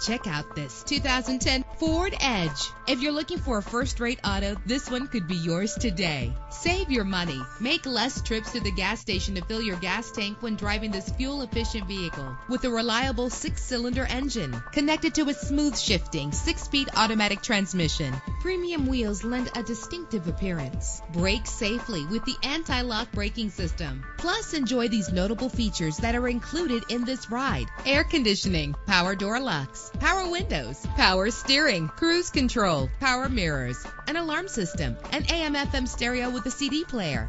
Check out this 2010 Ford Edge. If you're looking for a first-rate auto, this one could be yours today. Save your money. Make less trips to the gas station to fill your gas tank when driving this fuel-efficient vehicle. With a reliable six-cylinder engine connected to a smooth shifting six-speed automatic transmission. Premium wheels lend a distinctive appearance. Brake safely with the anti-lock braking system. Plus, enjoy these notable features that are included in this ride. Air conditioning, power door locks, power windows, power steering, cruise control, power mirrors, an alarm system, an AM FM stereo with a CD player.